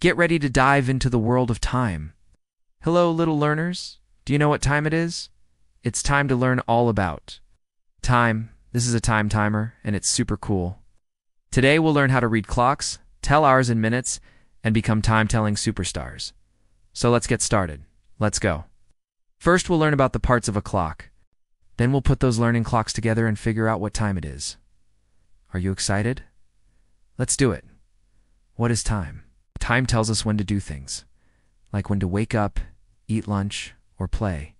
Get ready to dive into the world of time. Hello, little learners. Do you know what time it is? It's time to learn all about time. This is a time timer, and it's super cool. Today, we'll learn how to read clocks, tell hours and minutes, and become time telling superstars. So let's get started. Let's go. First, we'll learn about the parts of a clock. Then we'll put those learning clocks together and figure out what time it is. Are you excited? Let's do it. What is time? Time tells us when to do things, like when to wake up, eat lunch, or play,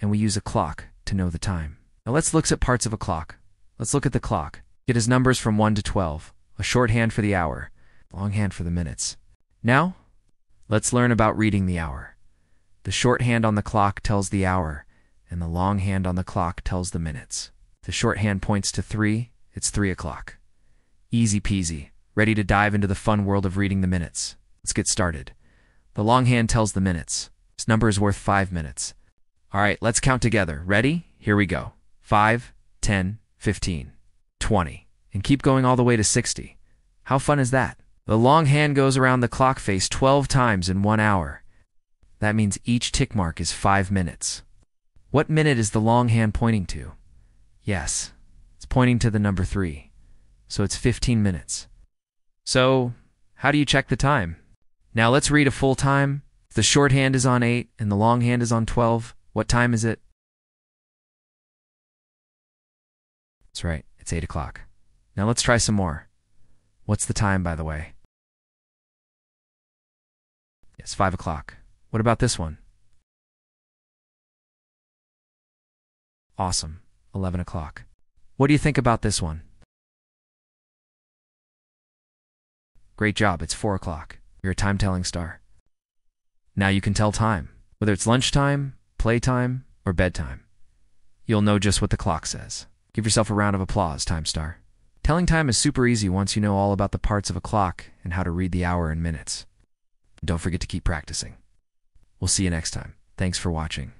and we use a clock to know the time. Now let's look at parts of a clock. Let's look at the clock. It has numbers from 1 to 12, a shorthand for the hour, longhand for the minutes. Now, let's learn about reading the hour. The shorthand on the clock tells the hour, and the long hand on the clock tells the minutes. The shorthand points to 3, it's 3 o'clock. Easy peasy, ready to dive into the fun world of reading the minutes. Let's get started. The long hand tells the minutes. This number is worth 5 minutes. All right, let's count together. Ready? Here we go. 5, 10, 15, 20, and keep going all the way to 60. How fun is that? The long hand goes around the clock face 12 times in one hour. That means each tick mark is 5 minutes. What minute is the long hand pointing to? Yes, it's pointing to the number 3. So it's 15 minutes. So, how do you check the time? Now let's read a full time. The shorthand is on 8 and the long hand is on 12, what time is it? That's right, it's 8 o'clock. Now let's try some more. What's the time, by the way? Yes, 5 o'clock. What about this one? Awesome. 11 o'clock. What do you think about this one? Great job. It's 4 o'clock. You're a time telling star. Now you can tell time, whether it's lunchtime, playtime, or bedtime. You'll know just what the clock says. Give yourself a round of applause, Time Star. Telling time is super easy once you know all about the parts of a clock and how to read the hour and minutes. Don't forget to keep practicing. We'll see you next time. Thanks for watching.